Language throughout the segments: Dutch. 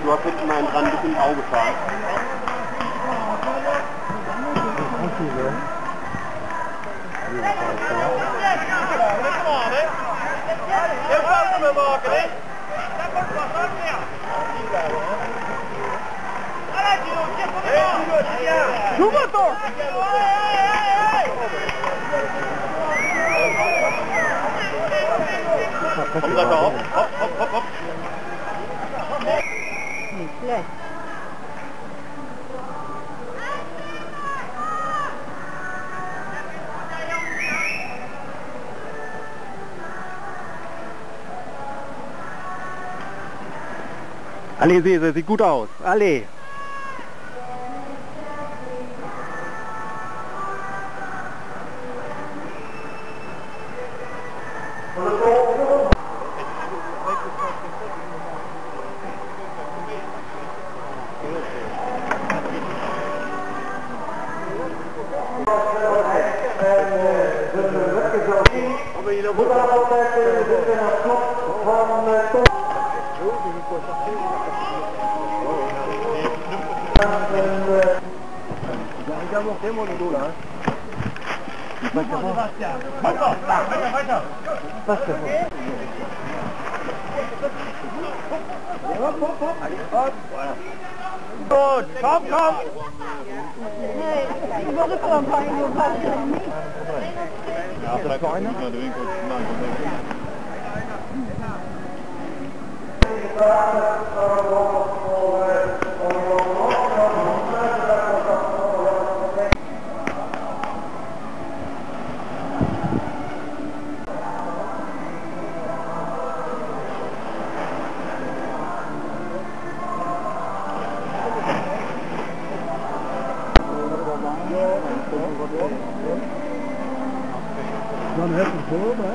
du hast hinten einen dran, ein bisschen im Auge fahren. Chupa, Komm, da hopp, hopp, hopp, hopp. nicht schlecht. Alle Sese, sieht gut aus. Alle. Und Allee. Goed, kom, kom! Nee, ik wil ook wel een paar uur buiten niet. Ja, dat is fijn. Naar de winkel. Dan heb je voor, hè?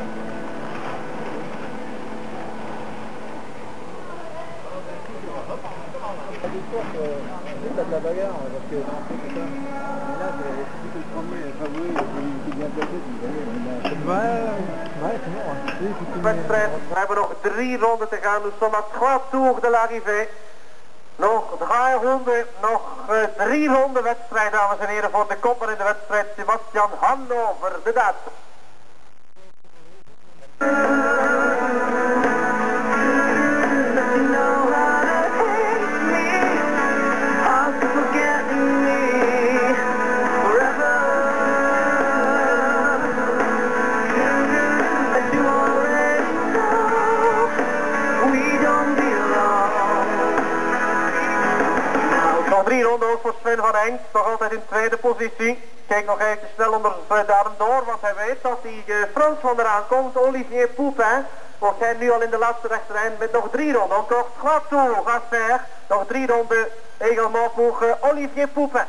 wedstrijd. We hebben nog drie ronden te gaan, dus zomaar 12 tours de l'arrivée. Nog drie ronden, nog eh, drie ronden wedstrijd, dames en heren, voor de kopper in de wedstrijd. Sebastian Hannover, de Duitser. Drie ronden ook voor Sven van Engst, nog altijd in tweede positie. Kijk nog even snel onder de duim door, want hij weet dat die eh, Frans van eraan komt, Olivier Poupin. Wordt hij nu al in de laatste rechterlijn met nog drie ronden. Nog gaat toe, gaat ver. Nog drie ronden, également voor eh, Olivier Poupin.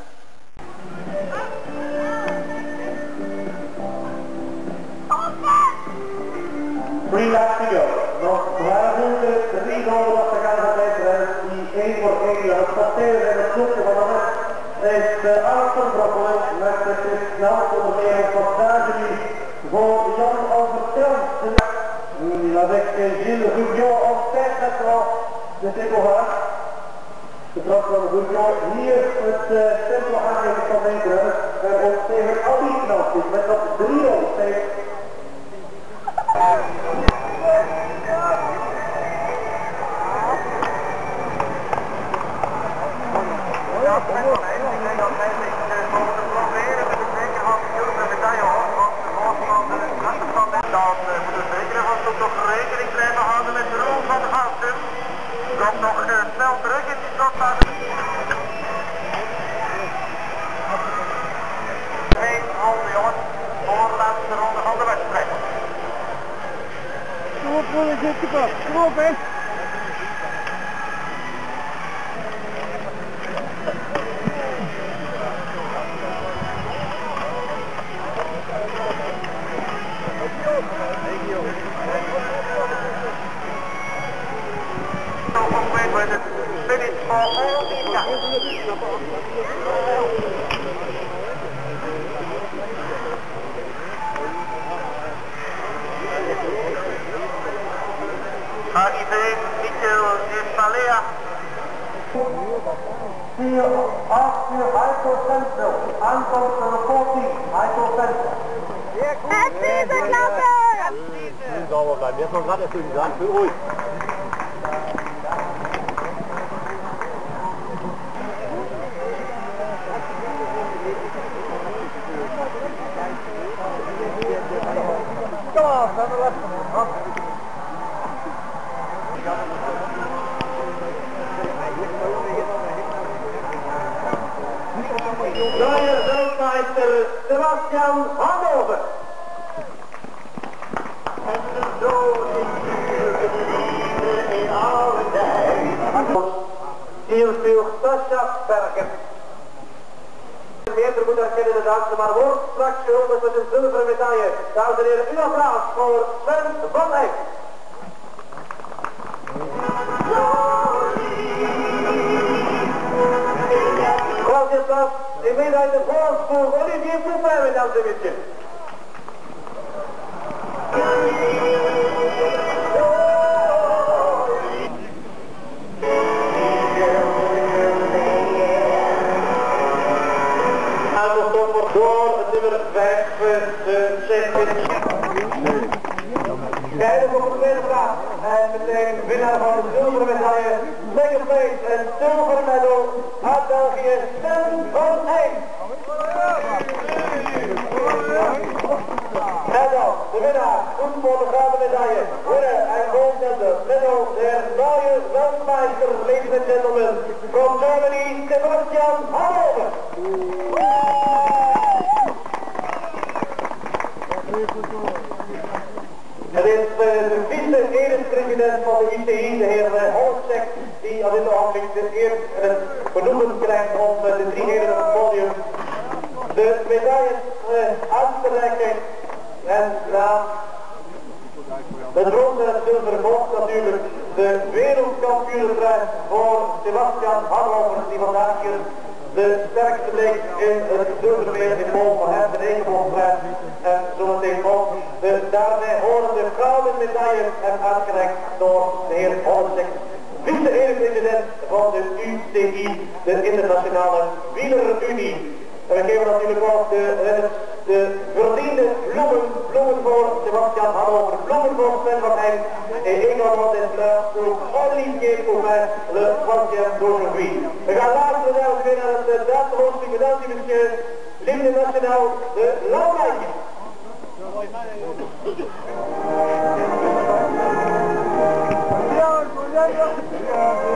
Drie laatste go. Nog 1200, drie ronden op de gaan van. Die één voor één loopt. Dat tegen en het van de rest. Is Brokkelen met de onderneming van Stageli voor Jan Overtel. Avec Gilles Rubion en tête maintenant de Tegoha. De trap van hier het uh, tempo aangeven van Menkeren. En ook tegen al die knaltjes met dat drie ronden tegen Dan moet de zekere van toch nog rekening blijven houden met Roel van Gasten. Komt nog eh, snel terug in die slotfase. Ronde jongens, voorlaatste ronde van de wedstrijd. Kom op, je pas. Kom op, hè. José Michel de Palea. Hier auch für Heiko Senzel, Anton Sorokoti, Heiko Senzel. Ganz liebe Klappe! Ganz liebe! Sauber bleiben, jetzt noch gerade erst durch die Sand, schön ruhig. Come on, son, let's go. Sebastian Hannover. En zo in oude tijd. Viel Sascha Berger. Meester moet erkennen de dansen, maar wordt straks gehuldigd met een zilveren medaille. Dames en heren, uw applaus voor Sven van Eyck. De voorsprong Olivier Poupin, mesdames et messieurs. Aangestopt wordt door 5, de de tweede plaats. En meteen winnaar van de zilveren medaille. En silver medal uit België, Sven van Eyck. En dan de winnaar, voetbal de gouden medaille. Winner en gold medal, medal der neue Weltmeister, ladies and gentlemen. From Germany, Sebastian Hannover. Het is uh, de vice-erepresident van de ITI, de heer Holstek, die op dit ogenblik de eer en het benoemen krijgt om uh, de drie heren podium de medailles uh, uit te reiken. En ja, het rood en het zilver volgt natuurlijk de wereldkampioenenprijs voor Sebastian Hannover, die vandaag hier de sterkste bleek in het zilvermeer in Mol van hem, de regenboogprijs. En zometeen ook de daarbij horende gouden medaille en uitgereikt door de heer Hollensek, vice-erepresident van de UCI, de Internationale Wielerunie. En we geven natuurlijk ook de, eh, de verdiende bloemen, bloemen voor Sebastian Hannover, bloemen voor Sven van Eyck, et également des fleurs pour Olivier Poupin, le troisième d'aujourd'hui. We gaan later dames weer naar het uh, Duitse hoofdstuk, mesdames et messieurs, l'hymne nationaal, de Lauwlijkjes. Yeah.